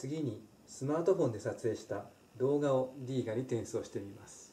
次にスマートフォンで撮影した動画を D ガに転送してみます。